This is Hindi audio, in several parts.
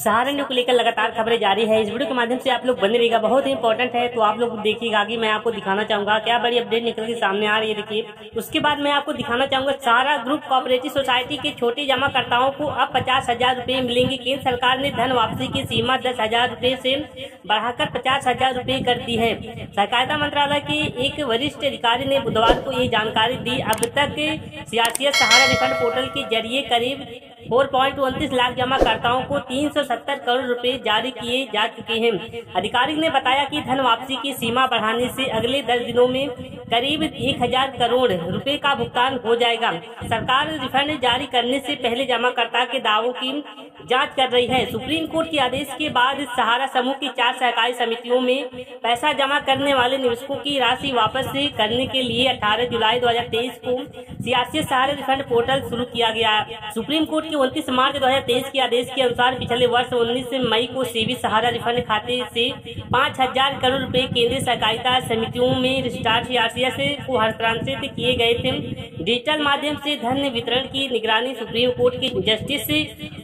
सहारनपुर को लेकर लगातार खबरें जारी है। इस वीडियो के माध्यम से आप लोग बने रहेगा बहुत ही इंपॉर्टेंट है। तो आप लोग देखिएगा आगे मैं आपको दिखाना चाहूँगा। क्या बड़ी अपडेट निकल के सामने आ रही है देखिए। उसके बाद मैं आपको दिखाना चाहूँगा, सारा ग्रुप कोऑपरेटिव सोसाइटी के छोटे जमाकर्ताओं को अब पचास हज़ार रूपए मिलेंगे। केंद्र सरकार ने धन वापसी की सीमा दस हज़ार रूपए से बढ़ाकर पचास हज़ार रूपए कर दी है। सहकारिता मंत्रालय के एक वरिष्ठ अधिकारी ने बुधवार को ये जानकारी दी। अब तक सियासी सहारा रिफंड पोर्टल के ज़रिए करीब फोर लाख जमाकर्ताओं को 370 करोड़ रुपए जारी किए जा चुके हैं। अधिकारी ने बताया कि धन वापसी की सीमा बढ़ाने से अगले दस दिनों में करीब एक हज़ार करोड़ रुपए का भुगतान हो जाएगा। सरकार रिफंड जारी करने से पहले जमाकर्ता के दावों की जाँच कर रही है। सुप्रीम कोर्ट के आदेश के बाद सहारा समूह की चार सहकारी समितियों में पैसा जमा करने वाले निवेशकों की राशि वापस करने के लिए 18 जुलाई 2023 को सियासी सहारा रिफंड पोर्टल शुरू किया गया। सुप्रीम कोर्ट के उनतीस मार्च 2023 के आदेश के अनुसार पिछले वर्ष उन्नीस मई को सीबी सहारा रिफंड खाते से पाँच हज़ार करोड़ रूपए केंद्रीय सहकारिता समितियों में रजिस्ट्रार सीआरसीएस को हस्तांतरित किए गए थे। डिजिटल माध्यम से धन वितरण की निगरानी सुप्रीम कोर्ट के जस्टिस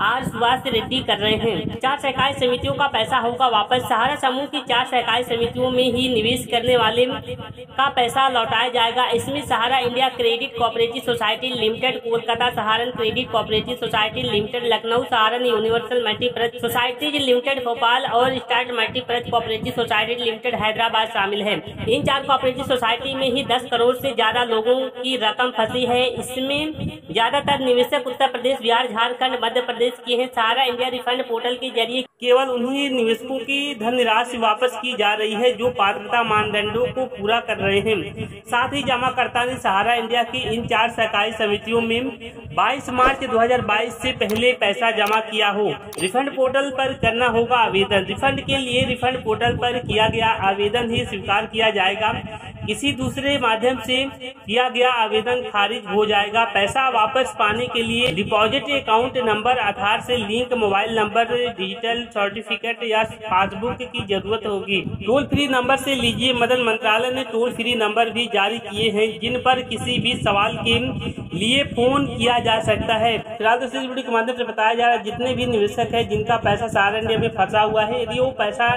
आर सुभाष रेड्डी कर रहे हैं। चार सहकारी समितियों का पैसा होगा वापस। सहारा समूह की चार सहकारी समितियों में ही निवेश करने वाले का पैसा लौटाया जाएगा। इसमें Sahara India credit cooperative society limited, Kolkata Saharan credit cooperative society limited, Lucknow Saharan universal multipurpose society limited Bhopal और start multipurpose cooperative society limited Hyderabad शामिल है। इन चार कोऑपरेटिव सोसाइटी में ही दस करोड़ से ज़्यादा लोगों की रकम फंसी है। इसमें ज़्यादातर निवेशक उत्तर प्रदेश, बिहार, झारखंड, मध्य प्रदेश की हैं। सारा इंडिया रिफंड पोर्टल के ज़रिए केवल उन्हीं निवेशकों की धन राशि वापस की जा रही है जो पात्रता मानदंडों को पूरा कर रहे हैं। साथ ही जमाकर्ता ने सहारा इंडिया की इन चार सहकारी समितियों में 22 मार्च 2022 से पहले पैसा जमा किया हो। रिफंड पोर्टल पर करना होगा आवेदन। रिफंड के लिए रिफंड पोर्टल पर किया गया आवेदन ही स्वीकार किया जाएगा। किसी दूसरे माध्यम से किया गया आवेदन खारिज हो जाएगा। पैसा वापस पाने के लिए डिपॉजिट अकाउंट नंबर आधार से link mobile number digital certificate या पासबुक की ज़रूरत होगी। टोल फ्री नंबर से लीजिए। मदन मंत्रालय ने टोल फ्री नंबर भी जारी किए हैं, जिन पर किसी भी सवाल के लिए फ़ोन किया जा सकता है। फ़िलहाल तो वीडियो के माध्यम से बताया जा रहा है, जितने भी निवेशक है, जिनका पैसा सारा इंडिया में फंसा हुआ है, यदि वो पैसा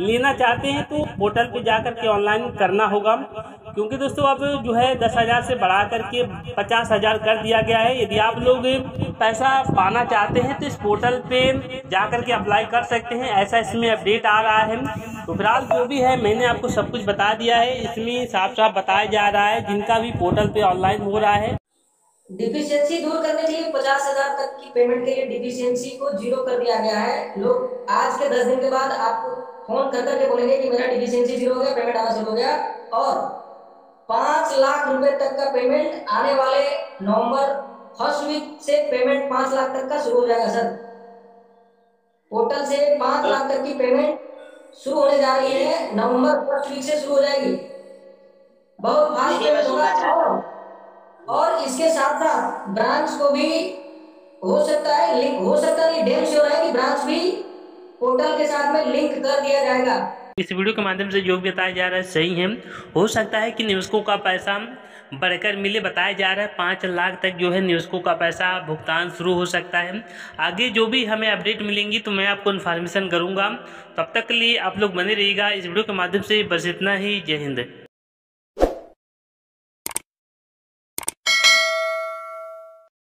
लेना चाहते हैं तो पोर्टल पे जाकर के ऑनलाइन करना होगा। क्योंकि दोस्तों अब जो है दस हज़ार से बढ़ा करके पचास हज़ार कर दिया गया है। यदि आप लोग पैसा पाना चाहते हैं तो इस पोर्टल पे जाकर के अप्लाई कर सकते हैं। ऐसा इसमें अपडेट आ रहा है। तो फ़िलहाल जो भी है, मैंने आपको सब कुछ बता दिया है। इसमें साफ़ साफ़ बताया जा रहा है, जिनका भी पोर्टल पे ऑनलाइन हो रहा है। डिफिशियंसी दूर करने के लिए पचास हज़ार तक की पेमेंट के लिए डिफिशियंसी को ज़ीरो कर दिया गया है। लोग आज के दस दिन के बाद आपको फ़ोन कर करके बोलेंगे कि मेरा डिफिशियंसी ज़ीरो हो गया पेमेंट आना शुरू हो गया। और पाँच लाख रुपए तक का पेमेंट आने वाले नवंबर फ़र्स्ट वीक से पेमेंट पाँच लाख तक का शुरू हो जाएगा सर। पोर्टल से पाँच लाख तक की पेमेंट शुरू होने जा रही है। नवंबर फ़र्स्ट वीक से शुरू हो जाएगी। बहुत फास्ट पेमेंट होगा और इसके साथ साथ ब्रांच को भी हो सकता है लिंक हो सकता है डेम श्योर है कि ब्रांच भी पोर्टल के साथ में लिंक कर दिया जाएगा। इस वीडियो के माध्यम से जो भी बताया जा रहा है सही है। हो सकता है कि निवेशकों का पैसा बढ़कर मिले, बताया जा रहा है, पाँच लाख तक जो है निवेशकों का पैसा भुगतान शुरू हो सकता है। आगे जो भी हमें अपडेट मिलेंगी तो मैं आपको इन्फॉर्मेशन करूँगा। तब तक के लिए आप लोग बने रहिएगा। इस वीडियो के माध्यम से बस इतना ही। जय हिंद।